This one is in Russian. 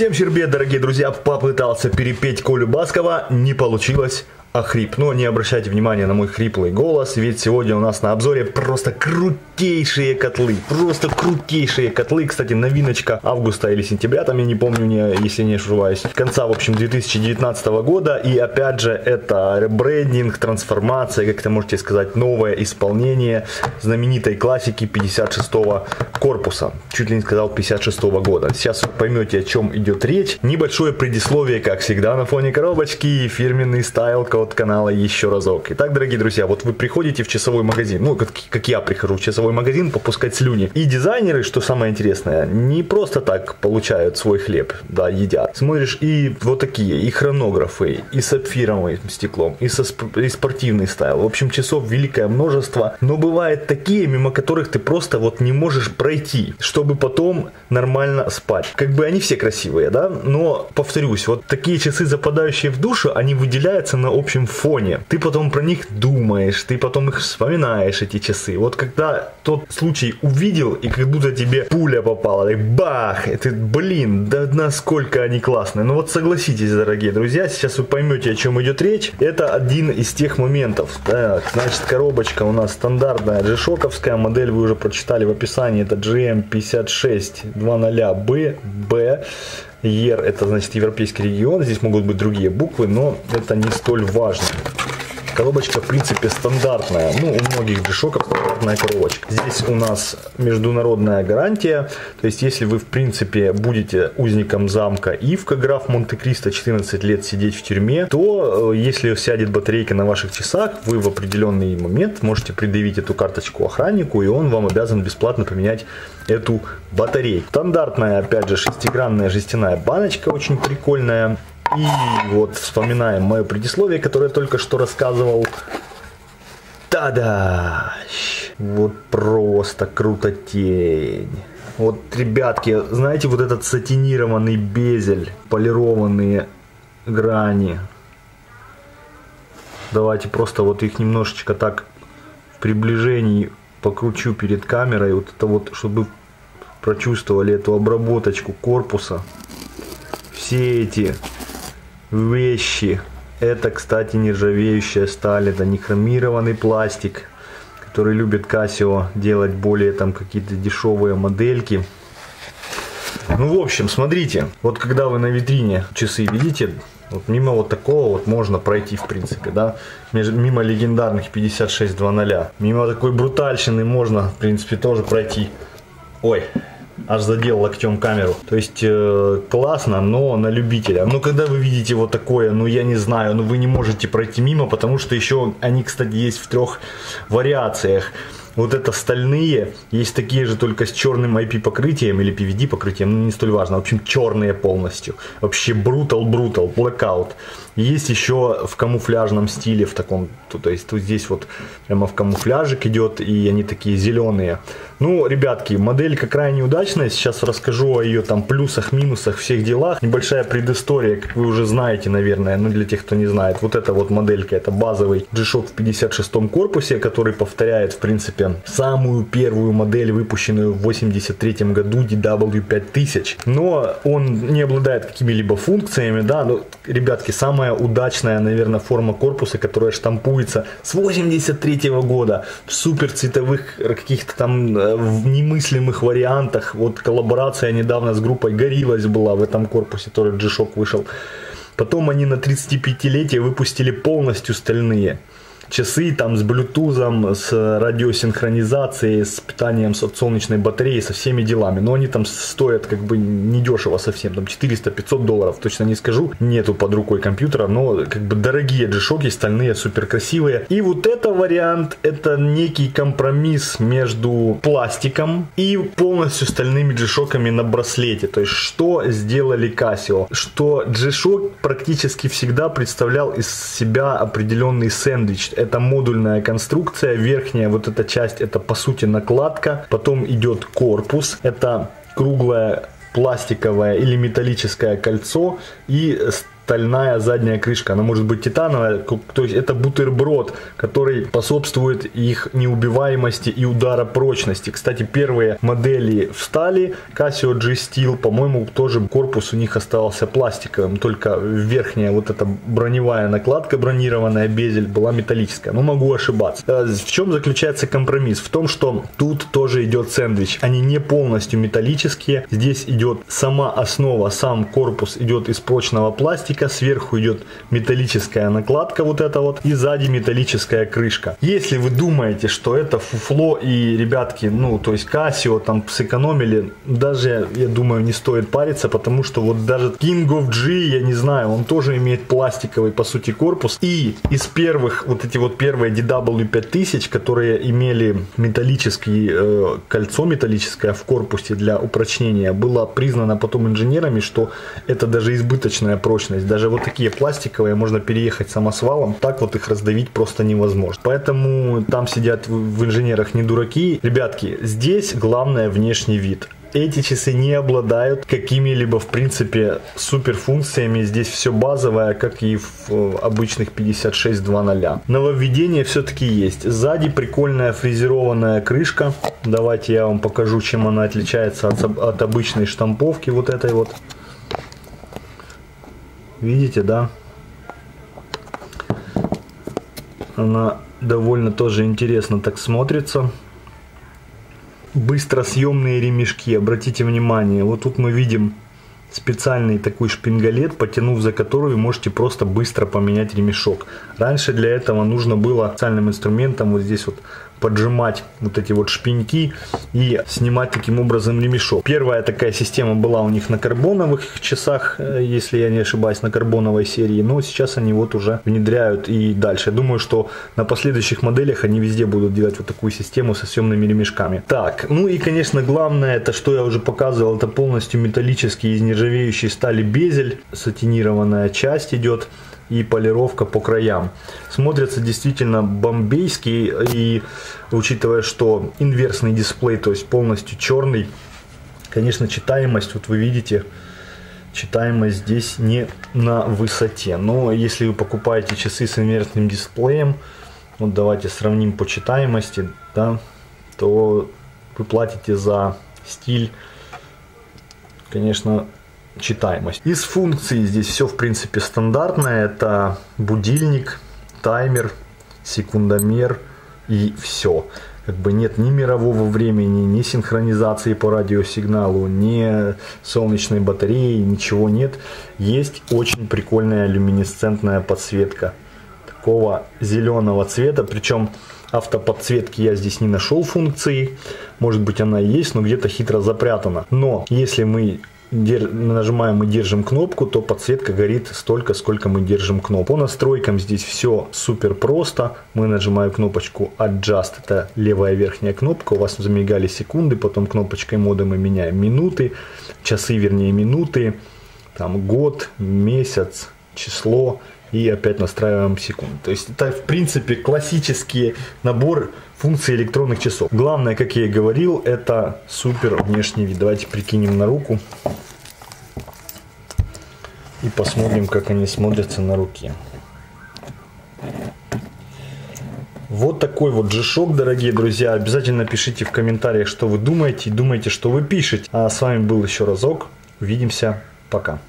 Всем щербет, дорогие друзья, попытался перепеть Колю Баскова, не получилось охрип. Но не обращайте внимания на мой хриплый голос, ведь сегодня у нас на обзоре просто крутейшие котлы. Просто крутейшие котлы. Кстати, новиночка августа или сентября, там я не помню, не, если не ошибаюсь. Конца, в общем, 2019 года. И опять же, это ребрендинг, трансформация, как это можете сказать, новое исполнение знаменитой классики 56 корпуса. Чуть ли не сказал 56 года. Сейчас поймете, о чем идет речь. Небольшое предисловие, как всегда, на фоне коробочки. Фирменный стайл от канала еще разок. Итак, дорогие друзья, вот вы приходите в часовой магазин, ну, как, как я прихожу в часовой магазин попускать слюни. И дизайнеры, что самое интересное, не просто так получают свой хлеб, да, едят. Смотришь, и вот такие, и хронографы, и сапфировым стеклом, и, со, и спортивный стайл. В общем, часов великое множество, но бывают такие, мимо которых ты просто вот не можешь пройти, чтобы потом нормально спать. Как бы они все красивые, да, но, повторюсь, вот такие часы, западающие в душу, они выделяются на общем общем фоне. Ты потом про них думаешь, ты потом их вспоминаешь, эти часы. Вот когда тот случай увидел, и как будто тебе пуля попала, и бах, и ты, блин, да насколько они классные. Ну вот согласитесь, дорогие друзья, сейчас вы поймете, о чем идет речь. Это один из тех моментов. Так, значит, коробочка у нас стандартная g модель, вы уже прочитали в описании, это GM56 20B, B. ЕР это значит европейский регион, здесь могут быть другие буквы, но это не столь важно. Коробочка, в принципе, стандартная. Ну, у многих джишоков стандартная коробочка. Здесь у нас международная гарантия. То есть, если вы, в принципе, будете узником замка Ивка, граф Монте-Кристо, 14 лет сидеть в тюрьме, то, э, если сядет батарейка на ваших часах, вы в определенный момент можете предъявить эту карточку охраннику, и он вам обязан бесплатно поменять эту батарейку. Стандартная, опять же, шестигранная жестяная баночка, очень прикольная. И вот вспоминаем мое предисловие, которое я только что рассказывал. Та-да! Вот просто круто тень. Вот, ребятки, знаете, вот этот сатинированный безель, полированные грани. Давайте просто вот их немножечко так в приближении покручу перед камерой. Вот это вот, чтобы прочувствовали эту обработочку корпуса. Все эти вещи. Это, кстати, нержавеющая сталь, это не хромированный пластик, который любит Casio делать более там какие-то дешевые модельки. Ну, в общем, смотрите, вот когда вы на витрине часы видите, вот мимо вот такого вот можно пройти, в принципе, да, мимо легендарных 56.2.0, мимо такой брутальщины можно, в принципе, тоже пройти. Ой, аж задел локтем камеру. То есть э, классно, но на любителя. Но когда вы видите вот такое, ну я не знаю, ну вы не можете пройти мимо, потому что еще они, кстати, есть в трех вариациях. Вот это стальные, есть такие же только с черным IP покрытием или PVD покрытием, ну не столь важно. В общем, черные полностью. Вообще brutal, brutal, blackout. Есть еще в камуфляжном стиле, в таком, то, то есть тут здесь вот прямо в камуфляжик идет, и они такие зеленые. Ну, ребятки, моделька крайне удачная, сейчас расскажу о ее там плюсах, минусах, всех делах. Небольшая предыстория, как вы уже знаете, наверное, ну для тех, кто не знает. Вот эта вот моделька, это базовый G-Shock в 56 корпусе, который повторяет, в принципе, самую первую модель, выпущенную в 83 году, DW5000. Но он не обладает какими-либо функциями, да, ну, ребятки, самая самая удачная, наверное, форма корпуса, которая штампуется с 83 -го года в супер цветовых каких-то там э, в немыслимых вариантах. Вот коллаборация недавно с группой Гориллас была в этом корпусе, который G-Shock вышел. Потом они на 35-летие выпустили полностью стальные часы там с блютузом, с радиосинхронизацией, с питанием солнечной батареи, со всеми делами. Но они там стоят как бы недешево совсем, там 400-500 долларов, точно не скажу. Нету под рукой компьютера, но как бы дорогие джишоки, стальные, супер красивые. И вот это вариант, это некий компромисс между пластиком и полностью стальными джишоками на браслете. То есть что сделали Casio? Что джишок практически всегда представлял из себя определенный сэндвич это модульная конструкция, верхняя вот эта часть это по сути накладка, потом идет корпус, это круглое пластиковое или металлическое кольцо и стальная задняя крышка. Она может быть титановая, то есть это бутерброд, который способствует их неубиваемости и удара прочности. Кстати, первые модели в стали Casio G Steel, по-моему, тоже корпус у них оставался пластиковым, только верхняя вот эта броневая накладка бронированная, безель была металлическая. Но могу ошибаться. Э, в чем заключается компромисс? В том, что тут тоже идет сэндвич. Они не полностью металлические. Здесь идет сама основа, сам корпус идет из прочного пластика, сверху идет металлическая накладка вот эта вот и сзади металлическая крышка. Если вы думаете, что это фуфло и ребятки, ну то есть Casio там сэкономили, даже я думаю не стоит париться, потому что вот даже King of G, я не знаю, он тоже имеет пластиковый по сути корпус и из первых вот эти вот первые DW5000, которые имели металлический э, кольцо металлическое в корпусе для упрочнения, было признано потом инженерами, что это даже избыточная прочность. Даже вот такие пластиковые можно переехать самосвалом, так вот их раздавить просто невозможно. Поэтому там сидят в инженерах не дураки. Ребятки, здесь главное внешний вид эти часы не обладают какими-либо, в принципе, суперфункциями. Здесь все базовое, как и в э, обычных 56.2.0. Нововведение все-таки есть. Сзади прикольная фрезерованная крышка. Давайте я вам покажу, чем она отличается от, от обычной штамповки вот этой вот. Видите, да? Она довольно тоже интересно так смотрится быстросъемные ремешки. Обратите внимание, вот тут мы видим специальный такой шпингалет, потянув за который вы можете просто быстро поменять ремешок. Раньше для этого нужно было специальным инструментом вот здесь вот поджимать вот эти вот шпеньки и снимать таким образом ремешок. Первая такая система была у них на карбоновых часах, э, если я не ошибаюсь, на карбоновой серии, но сейчас они вот уже внедряют и дальше. Думаю, что на последующих моделях они везде будут делать вот такую систему со съемными ремешками. Так, ну и конечно главное, это что я уже показывал, это полностью металлический из нержавеющей стали безель, сатинированная часть идет и полировка по краям. Смотрятся действительно бомбейские и учитывая, что инверсный дисплей, то есть полностью черный, конечно читаемость, вот вы видите, читаемость здесь не на высоте. Но если вы покупаете часы с инверсным дисплеем, вот давайте сравним по читаемости, да, то вы платите за стиль, конечно, читаемость. Из функций здесь все в принципе стандартное. Это будильник, таймер, секундомер и все. Как бы нет ни мирового времени, ни синхронизации по радиосигналу, ни солнечной батареи, ничего нет. Есть очень прикольная люминесцентная подсветка такого зеленого цвета, причем автоподсветки я здесь не нашел функции, может быть она и есть, но где-то хитро запрятана. Но если мы нажимаем и держим кнопку, то подсветка горит столько, сколько мы держим кнопку. По настройкам здесь все супер просто. Мы нажимаем кнопочку Adjust, это левая верхняя кнопка. У вас замигали секунды, потом кнопочкой моды мы меняем минуты, часы, вернее минуты, там год, месяц, число и опять настраиваем секунды. То есть это в принципе классический набор функций электронных часов. Главное, как я и говорил, это супер внешний вид. Давайте прикинем на руку и посмотрим, как они смотрятся на руке. Вот такой вот G-Shock, дорогие друзья. Обязательно пишите в комментариях, что вы думаете, и думаете, что вы пишете. А с вами был еще разок. Увидимся. Пока.